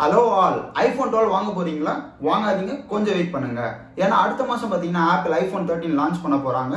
Hello all iPhone twelve வாங்க போறீங்களா? வாங்காதீங்க. கொஞ்சம் வெயிட் பண்ணுங்க. ஏன்னா அடுத்த மாசம் பார்த்தீங்கன்னா ஆப்பிள் ஐஃபோன் தேர்ட்டின் லான்ச் பண்ண போறாங்க.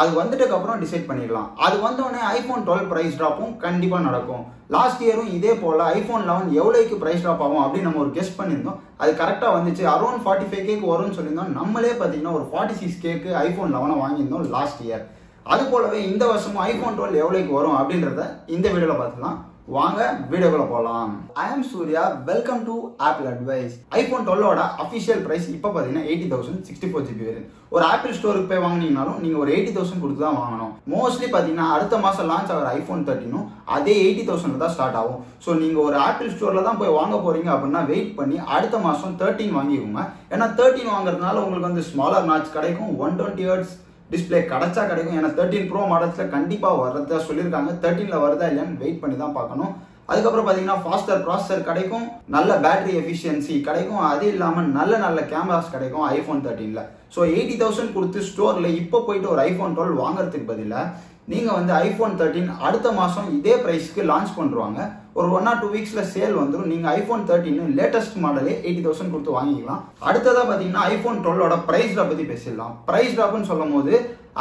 அது வந்துட்டதுக்கு அப்புறம் டிசைட் பண்ணிடலாம். அது வந்தோடனே ஐஃபோன் டுவெல் பிரைஸ் ட்ராப்பும் கண்டிப்பாக நடக்கும். லாஸ்ட் இயரும் இதே போல் ஐஃபோன் லெவன் எவ்வளோக்கு பிரைஸ் ட்ராப் ஆகும் அப்படின்னு நம்ம ஒரு கெஸ்ட் பண்ணியிருந்தோம். அது கரெக்டாக வந்துச்சு. அரௌண்ட் ஃபார்ட்டி ஃபைவ் கேக்கு வரும்னு சொல்லியிருந்தோம். நம்மளே பார்த்தீங்கன்னா ஒரு ஃபார்ட்டி சிக்ஸ் கேக்கு ஐஃபோன் லெவனை வாங்கியிருந்தோம் லாஸ்ட் இயர் அது போலவே இந்த வருஷமும் ஐஃபோன் டுவெல் எவ்வளோக்கு வரும் அப்படின்றத இந்த வீடியோவில் பார்த்துக்கலாம் வாங்க வீடியோக்குள்ள போகலாம் I am Surya welcome to Apple advice iPhone டுவெல்லோட official price இப்போ பார்த்தீங்கன்னா eighty thousand sixty four GB வரும். ஒரு ஆப்பிள் ஸ்டோருக்கு போய் வாங்கினீங்கனாலும் நீங்கள் ஒரு எயிட்டி தௌசண்ட் கொடுத்து தான் வாங்கணும். மோஸ்ட்லி பார்த்தீங்கன்னா அடுத்த மாதம் லான்ச் ஆகிற ஐஃபோன் தேர்ட்டினும் அதே எயிட்டி தௌசண்ட் தான் ஸ்டார்ட் ஆகும். ஸோ நீங்கள் ஒரு ஆப்பிள் ஸ்டோரில் தான் போய் வாங்க போகிறீங்க அப்படின்னா வெயிட் பண்ணி அடுத்த மாதம் தேர்ட்டின் வாங்கிக்கோங்க. ஏன்னா தேர்ட்டின் வாங்குறதுனால உங்களுக்கு வந்து ஸ்மாலர் நாட்ச் கிடைக்கும். ஒன் டுவெண்ட்டி ஹர்ட்ஸ் டிஸ்பிளே கிடைச்சா கிடைக்கும். ஏன்னா தேர்ட்டின் ப்ரோ மாடல்ஸில் கண்டிப்பாக வரதா சொல்லியிருக்காங்க. தேர்ட்டீனில் வருதா இல்லையான்னு வெயிட் பண்ணி தான் பார்க்கணும். அதுக்கப்புறம் பார்த்தீங்கன்னா ஃபாஸ்டர் ப்ராசஸர் கிடைக்கும். நல்ல பேட்டரி எஃபிஷியன்சி கிடைக்கும். அது இல்லாமல் நல்ல நல்ல கேமராஸ் கிடைக்கும் ஐஃபோன் தேர்ட்டினில் ஸோ எயிட்டி தௌசண்ட் கொடுத்து ஸ்டோரில் இப்போ போயிட்டு ஒரு ஐஃபோன் டுவெல் வாங்குறதுக்கு பதிலாக நீங்கள் வந்து ஐஃபோன் தேர்ட்டின் அடுத்த மாதம் இதே ப்ரைஸ்க்கு லான்ச் பண்ணுவாங்க ஒரு ஒன் ஆர் டூ வீக்ஸில் சேல் வந்துடும் நீங்கள் ஐஃபோன் தேர்ட்டின் லேட்டஸ்ட் மாடலே எயிட்டி தௌசண்ட் கொடுத்து வாங்கிக்கலாம். அடுத்ததாக பார்த்தீங்கன்னா ஐஃபோன் டுவெல்லோட ப்ரைஸ் ட்ராப் பற்றி பேசிடலாம். ப்ரைஸ் ட்ராப்னு சொல்லும் போது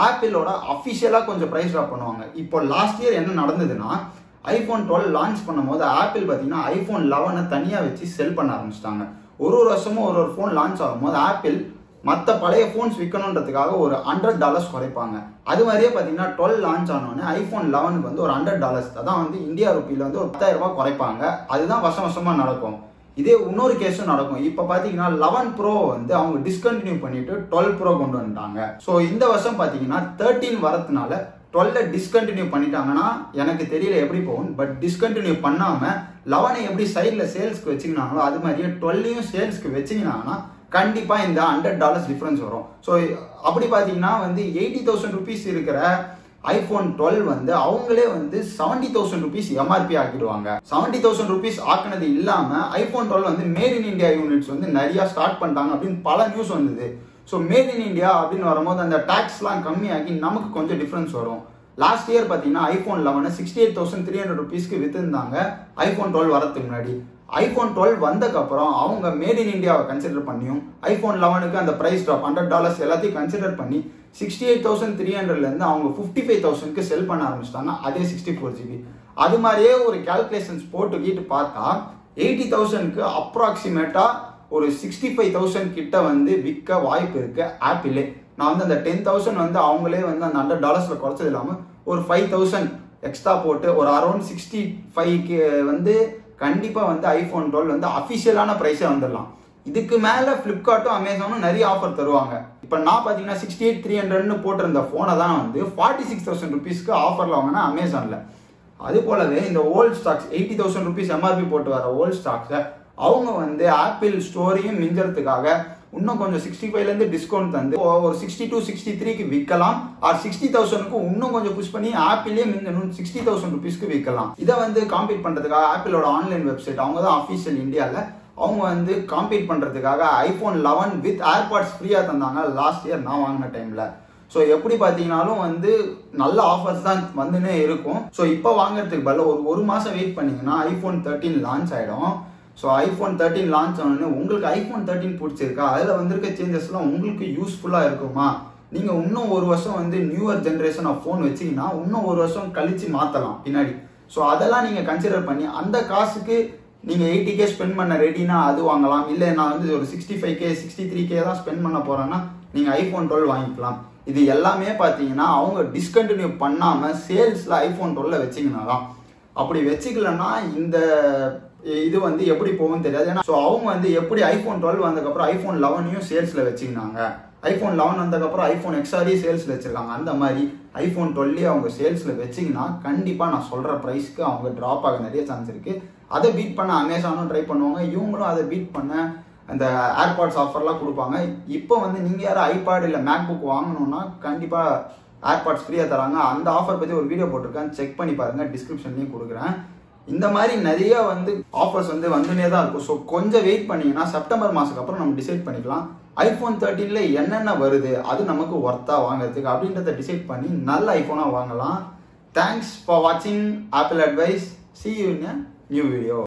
ஆப்பிளோட அஃபிஷியலாக கொஞ்சம் ப்ரைஸ் ட்ராப் பண்ணுவாங்க. இப்போ லாஸ்ட் இயர் என்ன நடந்ததுன்னா ஐஃபோன் டுவெல் லான்ச் பண்ணும்போது ஆப்பிள் பார்த்தீங்கன்னா ஐஃபோன் லெவனை தனியாக வச்சு செல் பண்ண ஆரம்பிச்சிட்டாங்க. ஒரு ஒரு வருஷமும் ஒரு ஒரு ஃபோன் லான்ச் ஆகும்போது ஆப்பிள் மற்ற பழைய ஃபோன்ஸ் விற்கணுன்றதுக்காக ஒரு ஹண்ட்ரட் டாலர்ஸ் குறைப்பாங்க. அது மாதிரியே பார்த்தீங்கன்னா டுவெல் லான்ச் ஆனோடனே ஐஃபோன் லெவனுக்கு வந்து ஒரு ஹண்ட்ரட் டாலர்ஸ் அதான் வந்து இந்தியா ருப்பியில் வந்து ஒரு பத்தாயிரம் ரூபாய் குறைப்பாங்க. அதுதான் வருஷம் வருஷமாக நடக்கும். இதே இன்னொரு கேஸும் நடக்கும். இப்போ பார்த்தீங்கன்னா லெவன் ப்ரோ வந்து அவங்க டிஸ்கண்டினியூ பண்ணிட்டு டுவெல் ப்ரோ கொண்டு வந்துட்டாங்க. ஸோ இந்த வருஷம் பார்த்தீங்கன்னா தேர்ட்டீன் வரதுனால டுவெல்ல டிஸ்கண்டினியூ பண்ணிட்டாங்கன்னா எனக்கு தெரியல எப்படி போகும் பட் டிஸ்கண்டினியூ பண்ணாமல் லெவனை எப்படி சைடில் சேல்ஸ்க்கு வச்சுக்கினாங்களோ அது மாதிரியே டுவெல்லையும் சேல்ஸ்க்கு வச்சுக்கினாங்கன்னா கண்டிப்பாக இந்த ஹண்ட்ரட் டாலர்ஸ் டிஃப்ரென்ஸ் வரும். ஸோ அப்படி பார்த்தீங்கன்னா வந்து எயிட்டி தௌசண்ட் ருபீஸ் இருக்கிற ஐஃபோன் டுவெல் வந்து அவங்களே வந்து செவன்டி தௌசண்ட் ருபீஸ் எம்ஆர்பி ஆக்கிடுவாங்க. செவன்டி தௌசண்ட் ருபீஸ் ஆக்கினது இல்லாமல் ஐஃபோன் டுவெல் வந்து மேட் இன் இந்தியா யூனிட்ஸ் வந்து நிறையா ஸ்டார்ட் பண்ணிட்டாங்க அப்படின்னு பல நியூஸ் வந்தது. ஸோ மேட் இன் இந்தியா அப்படின்னு வரும்போது அந்த டேக்ஸ்லாம் கம்மியாகி நமக்கு கொஞ்சம் டிஃப்ரென்ஸ் வரும். லாஸ்ட் இயர் பார்த்தீங்கன்னா iPhone லெவனை sixty eight thousand three hundred ருபீஸ்க்கு விற்றுருந்தாங்க ஐஃபோன் டுவெல் வரதுக்கு முன்னாடி. ஐஃபோன் டுவெல் வந்ததுக்கப்புறம் அவங்க மேட் இன் இந்தியாவை கன்சிடர் பண்ணியும் ஐஃபோன் லெவனுக்கு அந்த ப்ரைஸ் ட்ராப் ஹண்ட்ரட் டாலர்ஸ் எல்லாத்தையும் கன்சிடர் பண்ணி சிக்ஸ்டி எயிட் தௌசண்ட் த்ரீ ஹண்ட்ரட்லேருந்து அவங்க ஃபிஃப்டி ஃபைவ் தௌசண்ட்க்கு செல் பண்ண ஆரம்பிச்சிட்டாங்க அதே சிக்ஸ்டி ஃபோர் ஜிபி அது மாதிரியே ஒரு கேல்குலேஷன்ஸ் போட்டுக்கிட்டு பார்த்தா எயிட்டி தௌசண்ட்க்கு அப்ராக்சிமேட்டாக ஒரு சிக்ஸ்டி ஃபைவ் தௌசண்ட் கிட்ட வந்து விற்க வாய்ப்பு இருக்கு ஆப்பிளே. நான் வந்து அந்த டென் தௌசண்ட் வந்து அவங்களே வந்து அந்த ஹண்ட்ரட் டாலர்ஸில் குறைச்சது இல்லாமல் ஒரு ஃபைவ் தௌசண்ட் எக்ஸ்ட்ரா போட்டு ஒரு அரௌண்ட் சிக்ஸ்டி ஃபைவ்க்கு வந்து கண்டிப்பாக வந்து ஐஃபோன் டுவெல் வந்து அஃபிஷியலான ப்ரைஸே வந்துடலாம் இதுக்கு மேலே ஃப்ளிப்கார்ட்டும் அமேசானும் நிறைய ஆஃபர் தருவாங்க. இப்போ நான் பார்த்தீங்கன்னா சிக்ஸ்டி எயிட் த்ரீ ஹண்ட்ரட்னு போட்டிருந்த ஃபோனை தான் வந்து ஃபார்ட்டி சிக்ஸ் தௌசண்ட் ருபீஸ்க்கு ஆஃபரில் வாங்கினா அமேசானில் அது போலவே இந்த old stocks eighty thousand rupees MRP போட்டு வர ஓல்ட் ஸ்டாக்ஸை அவங்க வந்து ஆப்பிள் ஸ்டோரியும் மிஞ்சறதுக்காக இன்னும் கொஞ்சம் சிக்ஸ்டி ஃபைவ்லேருந்து டிஸ்கவுண்ட் தந்து ஒரு சிக்ஸ்டி டூ சிக்ஸ்டி த்ரீக்கு விற்கலாம் ஆர் சிக்ஸ்டி தௌசண்ட்க்கு இன்னும் கொஞ்சம் புஷ் பண்ணி ஆப்பிளே மிஞ்சணும் சிக்ஸ்டி தௌசண்ட் ருபீஸ்க்கு விற்கலாம். இதை வந்து காம்பீட் பண்ணுறதுக்காக ஆப்பிளோட ஆன்லைன் வெப்சைட் அவங்க தான் அஃபீஷியல் இந்தியாவில் அவங்க வந்து காம்பீட் பண்ணுறதுக்காக ஐஃபோன் லெவன் வித் ஏர்பாட்ஸ் ஃப்ரீயாக தந்தாங்க லாஸ்ட் இயர் நான் வாங்கின டைமில் ஸோ எப்படி பார்த்தீங்கனாலும் வந்து நல்ல ஆஃபர்ஸ் தான் வந்துன்னே இருக்கும். ஸோ இப்போ வாங்குறதுக்கு பதில் ஒரு ஒரு மாதம் வெயிட் பண்ணிங்கன்னா ஐஃபோன் தேர்ட்டின் லான்ச் ஆகிடும் ஸோ ஐஃபோன் தேர்ட்டின் லான்ச் ஆனோடனே உங்களுக்கு ஐஃபோன் தேர்ட்டின் பிடிச்சிருக்கா? அதில் வந்திருக்க சேஞ்சஸ்லாம் உங்களுக்கு யூஸ்ஃபுல்லாக இருக்குமா? நீங்கள் இன்னும் ஒரு வருஷம் வந்து நியூவர் ஜென்ரேஷன் ஆஃப் ஃபோன் வச்சிங்கன்னா இன்னும் ஒரு வருஷம் கழித்து மாற்றலாம் பின்னாடி. ஸோ அதெல்லாம் நீங்கள் கன்சிடர் பண்ணி அந்த காசுக்கு நீங்கள் எயிட்டி கே ஸ்பெண்ட் பண்ண ரெடினா அது வாங்கலாம். இல்லை நான் வந்து ஒரு sixty five K sixty three K தான் ஸ்பெண்ட் பண்ண போகிறேன்னா நீங்கள் ஐஃபோன் டுவெல் வாங்கிக்கலாம். இது எல்லாமே பார்த்தீங்கன்னா அவங்க டிஸ்கண்டினியூ பண்ணாமல் சேல்ஸில் ஐஃபோன் டுவெல்ல வச்சிங்கன்னா தான் அப்படி வச்சுக்கலன்னா இந்த இது வந்து எப்படி போகும்னு தெரியாது. ஏன்னா ஸோ அவங்க வந்து எப்படி ஐஃபோன் டுவெல் வந்ததுக்கப்புறம் ஐஃபோன் லெவனையும் சேல்ஸில் வச்சுக்கினாங்க. ஐஃபோன் லெவன் வந்ததுக்கப்புறம் ஐஃபோன் எக்ஸ்ஆரி சேல்ஸில் வச்சுருக்காங்க. அந்த மாதிரி ஐஃபோன் டுவெல்லே அவங்க சேல்ஸில் வச்சிங்கன்னா கண்டிப்பாக நான் சொல்கிற ப்ரைஸ்க்கு அவங்க ட்ராப் ஆக நிறைய சான்ஸ் இருக்குது அதை பீட் பண்ண அமேசானும் ட்ரை பண்ணுவாங்க. இவங்களும் அதை பீட் பண்ண அந்த ஏர்பாட்ஸ் ஆஃபர்லாம் கொடுப்பாங்க. இப்போ வந்து நீங்கள் யாரும் ஐபாட் இல்லை மேக் புக் வாங்கணும்னா கண்டிப்பாக ஏர்பாட்ஸ் ஃப்ரீயாக தராங்க. அந்த ஆஃபர் பற்றி ஒரு வீடியோ போட்டிருக்கேன். செக் பண்ணி பாருங்கள் டிஸ்கிரிப்ஷன்லேயும் கொடுக்குறேன். இந்த மாதிரி நிறைய வந்து ஆஃபர்ஸ் வந்து வந்துனே தான் இருக்கும். ஸோ கொஞ்சம் வெயிட் பண்ணீங்கன்னா செப்டம்பர் மாதத்துக்கு அப்புறம் நம்ம டிசைட் பண்ணிக்கலாம். ஐஃபோன் தேர்ட்டீனில் என்னென்ன வருது அது நமக்கு ஒர்த்தாக வாங்குறதுக்கு அப்படின்றத டிசைட் பண்ணி நல்ல ஐஃபோனாக வாங்கலாம். தேங்க்ஸ் ஃபார் வாட்சிங் Apple advice see you new video